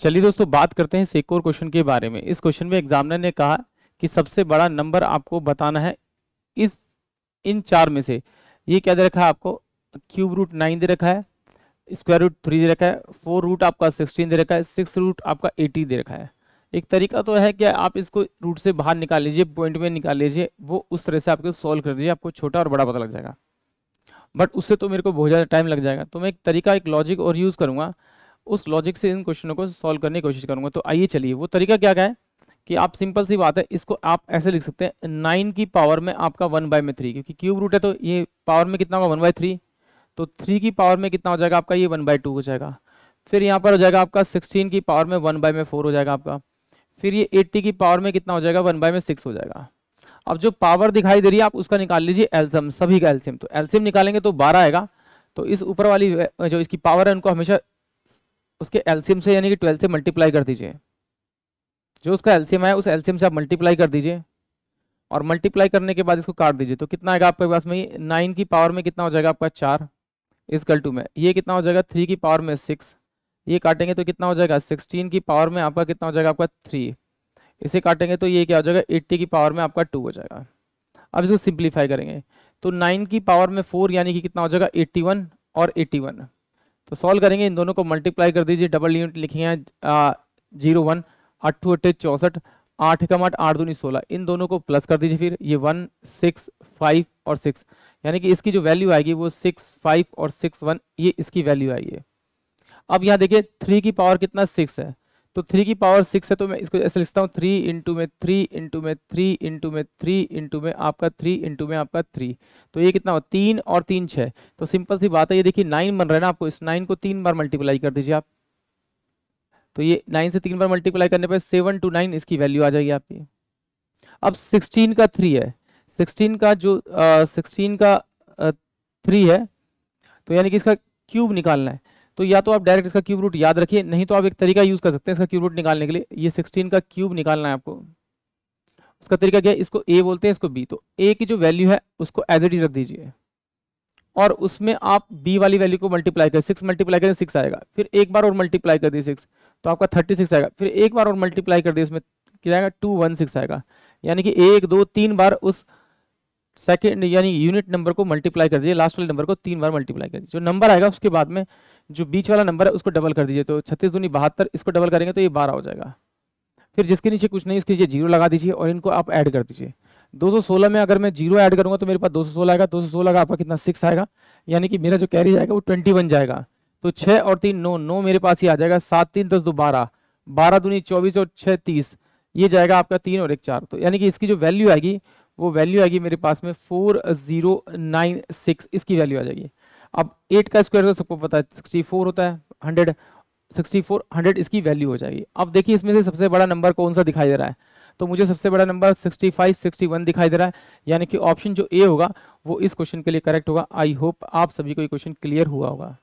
चलिए दोस्तों, बात करते हैं एक और क्वेश्चन के बारे में। इस क्वेश्चन में एग्जामिनर ने कहा कि सबसे बड़ा नंबर आपको बताना है इस, इन चार में से। ये क्या दे रखा है आपको? क्यूब रूट नाइन दे रखा है, स्क्वायर रूट थ्री दे रखा है, फोर रूट आपका सिक्सटीन दे रखा है, सिक्स रूट आपका एटी दे रखा है। एक तरीका तो है कि आप इसको रूट से बाहर निकाल लीजिए, पॉइंट में निकाल लीजिए, वो उस तरह से आपको सॉल्व कर दीजिए, आपको छोटा और बड़ा पता लग जाएगा। बट उससे तो मेरे को बहुत ज़्यादा टाइम लग जाएगा। तो मैं एक तरीका, एक लॉजिक और यूज़ करूँगा उस लॉजिक से इन क्वेश्चनों को सॉल्व करने की कोशिश करूँगा। तो आइए चलिए, वो तरीका क्या क्या है? कि आप सिंपल सी बात है, इसको आप ऐसे लिख सकते हैं नाइन की पावर में आपका वन बाय में थ्री क्योंकि क्यूब रूट है तो ये पावर में कितना होगा? वन बाय थ्री तो थ्री की पावर में कितना हो जाएगा आपका? ये वन बाय टू हो जाएगा। फिर यहाँ पर हो जाएगा आपका सिक्सटीन की पावर में वन बाय में फोर हो जाएगा आपका। फिर ये एट्टी की पावर में कितना हो जाएगा? वन बाय में सिक्स हो जाएगा। अब जो पावर दिखाई दे रही है, आप उसका निकाल लीजिए एल्सियम, सभी का एल्सियम। तो एल्सियम निकालेंगे तो बारह आएगा। तो इस ऊपर वाली, जो इसकी पावर है, उनको हमेशा उसके एल्सियम से यानी कि ट्वेल्व से मल्टीप्लाई कर दीजिए। जो उसका एल्सियम है, उस एल्सियम से आप मल्टीप्लाई कर दीजिए और मल्टीप्लाई करने के बाद इसको काट दीजिए। तो कितना आएगा आपके पास में? नाइन की पावर में कितना हो जाएगा आपका चार? कल टू में। ये कितना हो जाएगा? थ्री की पावर में सिक्स ये काटेंगे तो कितना हो जाएगा? सिक्सटीन की पावर में आपका कितना हो जाएगा? आपका थ्री इसे काटेंगे तो ये क्या हो जाएगा? एट्टी की पावर में आपका टू हो जाएगा। अब इसको सिंप्लीफाई करेंगे। तो नाइन की पावर में फोर यानी कि कितना हो जाएगा? एट्टी वन और एट्टी वन तो सॉल्व करेंगे। इन दोनों को मल्टीप्लाई कर दीजिए। डबल यूनिट लिखे हैं ज़ीरो वन अट्ठू अट्ठे चौंसठ, आठ कम आठ आठ दूनी सोलह। इन दोनों को प्लस कर दीजिए फिर। ये वन सिक्स फाइव और सिक्स यानी कि इसकी जो वैल्यू आएगी वो सिक्स फाइव और सिक्स वन ये इसकी वैल्यू आएगी। अब यहाँ देखिए थ्री की पावर कितना सिक्स है? तो थ्री की पावर सिक्स है तो मैं इसको ऐसे लिखता हूँ थ्री इंटू में थ्री इंटू में थ्री इंटू में थ्री इंटू में आपका थ्री इंटू में आपका थ्री तो ये कितना हो तीन और तीन छः तो सिंपल सी बात है, ये देखिए नाइन बन रहा है ना आपको, इस नाइन को तीन बार मल्टीप्लाई कर दीजिए आप. तो ये नाइन से तीन बार मल्टीप्लाई करने पर सेवन टू नाइन इसकी वैल्यू आ जाएगी आपकी. अब सिक्सटीन का थ्री है. सिक्सटीन का जो सिक्सटीन का थ्री है तो यानी कि इसका क्यूब निकालना है. तो या तो आप डायरेक्ट इसका क्यूब रूट याद रखिए, नहीं तो आप एक तरीका यूज़ कर सकते हैं इसका क्यूब रूट निकालने के लिए। ये 16 का क्यूब निकालना है आपको। उसका तरीका क्या है? इसको ए बोलते हैं, इसको बी तो ए की जो वैल्यू है, उसको एज इट इज़ रख दीजिए। और उसमें आप बी वाली वैल्यू को मल्टीप्लाई करें। सिक्स मल्टीप्लाई करें सिक्स आएगा। फिर एक बार और मल्टीप्लाई कर दिए सिक्स तो आपका थर्टी सिक्स आएगा। फिर एक बार और मल्टीप्लाई कर दिए उसमें क्या आएगा? टू वन सिक्स आएगा। यानी कि एक, दो, तीन बार उस सेकेंड यानी यूनिट नंबर को मल्टीप्लाई कर दीजिए लास्ट वाले नंबर को तीन बार मल्टीप्लाई कर दीजिए। जो नंबर आएगा, उसके बाद में जो बीच वाला नंबर है, उसको डबल कर दीजिए। तो छत्तीस दूनी बहत्तर, इसको डबल करेंगे तो ये बारह हो जाएगा। फिर जिसके नीचे कुछ नहीं, उसके नीचे ज़ीरो लगा दीजिए और इनको आप ऐड कर दीजिए। 216 में अगर मैं ज़ीरो ऐड करूँगा तो मेरे पास 216 आएगा। 216 का आपका कितना? सिक्स आएगा। यानी कि मेरा जो कैरी जाएगा वो ट्वेंटी बन जाएगा। तो छः और तीन, नौ नौ मेरे पास ही आ जाएगा। सात तीन, दस दो, बारह। बारह दूनी चौबीस और छः तीस। ये जाएगा आपका तीन और एक चार। तो यानी कि इसकी जो वैल्यू आएगी, वो वैल्यू आएगी मेरे पास में फोर ज़ीरो नाइन सिक्स इसकी वैल्यू आ जाएगी। अब एट का स्क्वायर तो सबको पता है सिक्सटी फोर होता है हंड्रेड सिक्सटी फोर हंड्रेड इसकी वैल्यू हो जाएगी। अब देखिए इसमें से सबसे बड़ा नंबर कौन सा दिखाई दे रहा है? तो मुझे सबसे बड़ा number sixty five sixty one दिखाई दे रहा है, यानी कि ऑप्शन जो ए होगा, वो इस क्वेश्चन के लिए करेक्ट होगा। आई होप आप सभी को ये क्वेश्चन क्लियर हुआ होगा।